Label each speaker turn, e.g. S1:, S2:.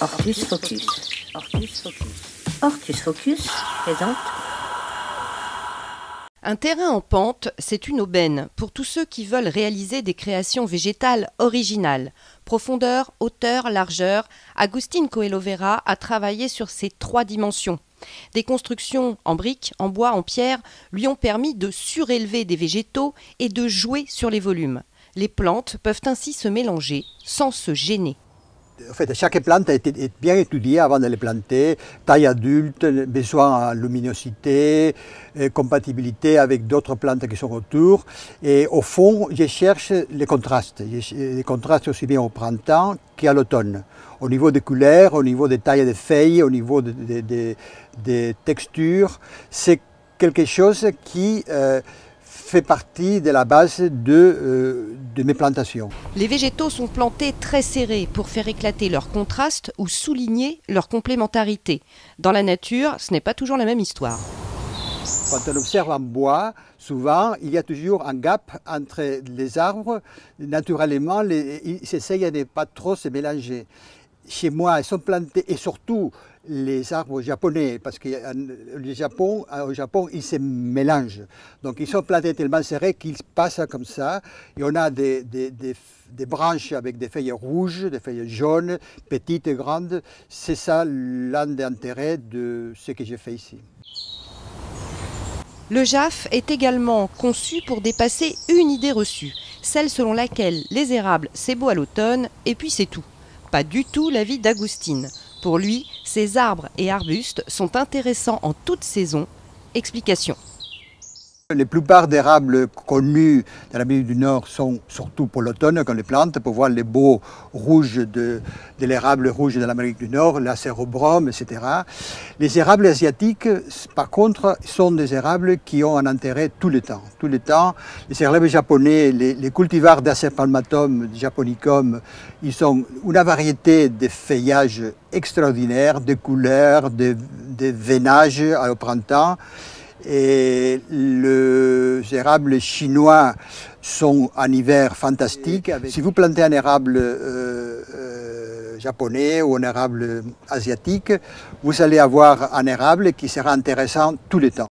S1: Ortus Focus. Ortus Focus. Ortus Focus présente.
S2: Un terrain en pente, c'est une aubaine pour tous ceux qui veulent réaliser des créations végétales originales. Profondeur, hauteur, largeur, Agustin Coelho Vera a travaillé sur ces trois dimensions. Des constructions en briques, en bois, en pierre lui ont permis de surélever des végétaux et de jouer sur les volumes. Les plantes peuvent ainsi se mélanger sans se gêner.
S3: En fait, chaque plante été bien étudiée avant de les planter, taille adulte, besoin en luminosité, euh, compatibilité avec d'autres plantes qui sont autour. Et au fond, je cherche les contrastes, les contrastes aussi bien au printemps qu'à l'automne. Au niveau des couleurs, au niveau des tailles des feuilles, au niveau des textures, c'est quelque chose qui... Euh, fait partie de la base de, euh, de, mes plantations.
S2: Les végétaux sont plantés très serrés pour faire éclater leur contraste ou souligner leur complémentarité. Dans la nature, ce n'est pas toujours la même histoire.
S3: Quand on observe un bois, souvent, il y a toujours un gap entre les arbres. Naturellement, les, ils essayent de ne pas trop se mélanger chez moi, sont plantés, et surtout les arbres japonais, parce que le Japon, au Japon, ils se mélangent. Donc ils sont plantés tellement serrés qu'ils passent comme ça. Et on a des, branches avec des feuilles rouges, des feuilles jaunes, petites et grandes. C'est ça l'un des intérêts de ce que j'ai fait ici.
S2: Le JAF est également conçu pour dépasser une idée reçue, celle selon laquelle les érables c'est beau à l'automne et puis c'est tout. Pas du tout l'avis d'Agustine. Pour lui, ces arbres et arbustes sont intéressants en toute saison. Explication.
S3: La plupart des érables connus dans l'Amérique du Nord sont surtout pour l'automne quand les plantes, pour voir les beaux rouges de, l'érable rouge de l'Amérique du Nord, l'acérobrome, etc. Les érables asiatiques, par contre, sont des érables qui ont un intérêt tout le temps. Les érables japonais, les, cultivars d'Acerpalmatum japonicum, ils ont une variété de feuillages extraordinaires, de couleurs, de, de veinages au printemps. Et les érables chinois sont en hiver fantastiques. Si vous plantez un érable euh, euh, japonais ou un érable asiatique, vous allez avoir un érable qui sera intéressant tout le temps.